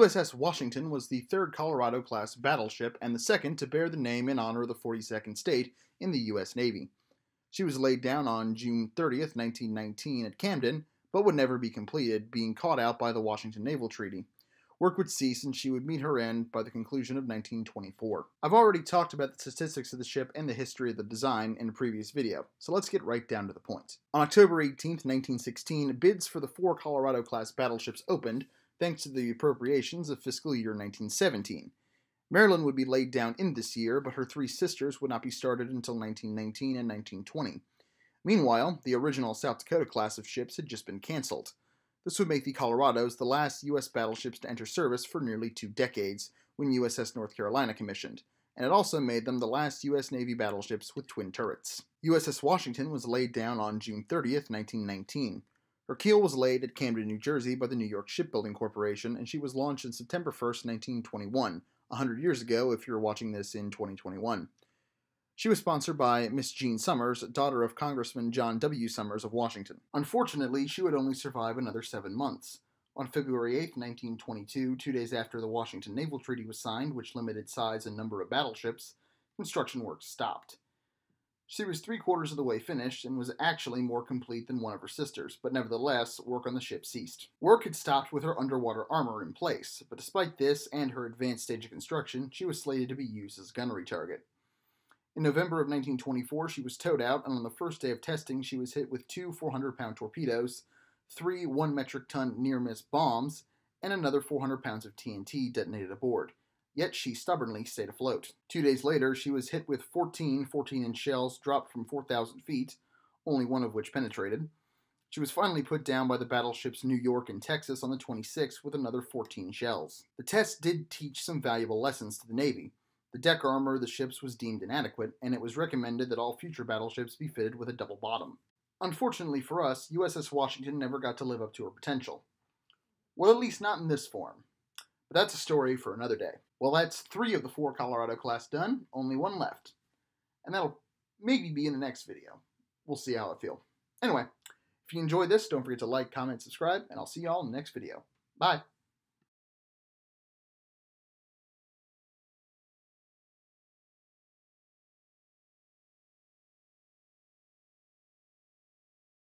USS Washington was the third Colorado class battleship and the second to bear the name in honor of the 42nd state in the U.S. Navy. She was laid down on June 30, 1919, at Camden, but would never be completed, being caught out by the Washington Naval Treaty. Work would cease and she would meet her end by the conclusion of 1924. I've already talked about the statistics of the ship and the history of the design in a previous video, so let's get right down to the point. On October 18, 1916, bids for the four Colorado class battleships opened, thanks to the appropriations of fiscal year 1917. Maryland would be laid down in this year, but her three sisters would not be started until 1919 and 1920. Meanwhile, the original South Dakota class of ships had just been canceled. This would make the Colorados the last U.S. battleships to enter service for nearly two decades, when USS North Carolina commissioned, and it also made them the last U.S. Navy battleships with twin turrets. USS Washington was laid down on June 30, 1919. Her keel was laid at Camden, New Jersey by the New York Shipbuilding Corporation, and she was launched on September 1, 1921, 100 years ago if you're watching this in 2021. She was sponsored by Miss Jean Summers, daughter of Congressman John W. Summers of Washington. Unfortunately, she would only survive another seven months. On February 8, 1922, two days after the Washington Naval Treaty was signed, which limited size and number of battleships, construction work stopped. She was three quarters of the way finished and was actually more complete than one of her sisters, but nevertheless, work on the ship ceased. Work had stopped with her underwater armor in place, but despite this and her advanced stage of construction, she was slated to be used as a gunnery target. In November of 1924, she was towed out, and on the first day of testing, she was hit with two 400 pound torpedoes, three 1 metric ton near miss bombs, and another 400 pounds of TNT detonated aboard yet she stubbornly stayed afloat. Two days later, she was hit with 14 14 inch shells dropped from 4,000 feet, only one of which penetrated. She was finally put down by the battleships New York and Texas on the 26th with another 14 shells. The test did teach some valuable lessons to the Navy. The deck armor of the ships was deemed inadequate, and it was recommended that all future battleships be fitted with a double bottom. Unfortunately for us, USS Washington never got to live up to her potential. Well, at least not in this form. But that's a story for another day. Well, that's three of the four Colorado class done, only one left. And that'll maybe be in the next video. We'll see how I feel. Anyway, if you enjoyed this, don't forget to like, comment, subscribe, and I'll see y'all in the next video. Bye!